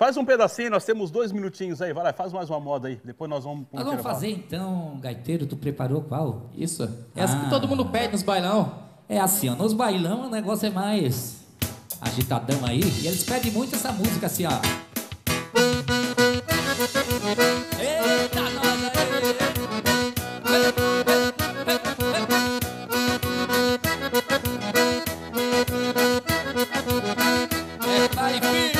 Faz um pedacinho, nós temos dois minutinhos aí. Vai lá, faz mais uma moda aí. Depois nós vamos. Nós vamos fazer então, gaiteiro, tu preparou qual? Isso. Essa ah. que todo mundo pede nos bailão. É assim, ó, nos bailão o negócio é mais agitadão aí. E eles pedem muito essa música assim, ó. Eita, nós aí!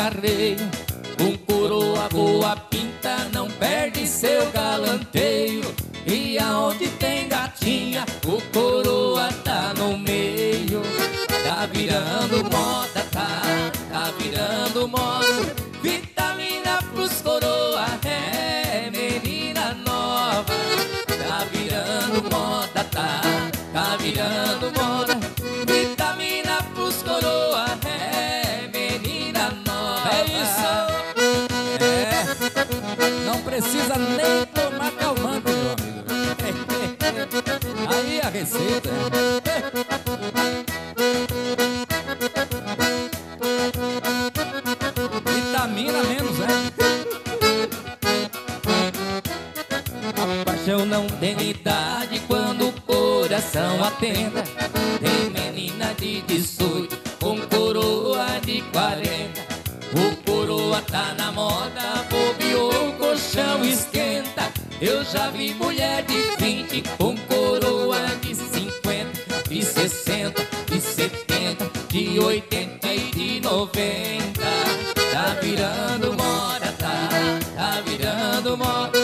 deita com arreio Um coroa boa pinta Não perde seu galanteio E aonde tem gatinha O coroa tá no meio. Tá virando moda, tá Tá virando moda. Vitamina pros coroa É menina nova. Tá virando moda, tá Tá virando Aí a receita Vitamina menos, né? A paixão não tem idade quando coração atenda Tem menina de 18 com coroa de 40 O coroa tá na moda, bobeou, o colchão esquenta. Eu já vi mulher de 20 com coroa de 50 De 60, de 70, de 80 e de 90. Tá virando moda, tá, tá virando moda.